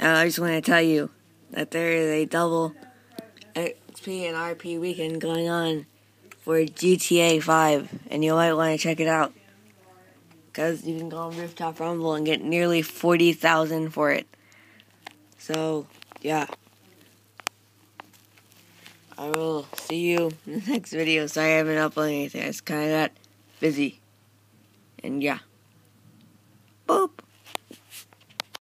Uh, I just want to tell you that there is a double XP and RP weekend going on for GTA 5, and you might want to check it out. Because you can go on Rooftop Rumble and get nearly 40,000 for it. So, yeah. I will see you in the next video. Sorry I haven't uploaded anything. I just kind of got busy. And yeah. Boop.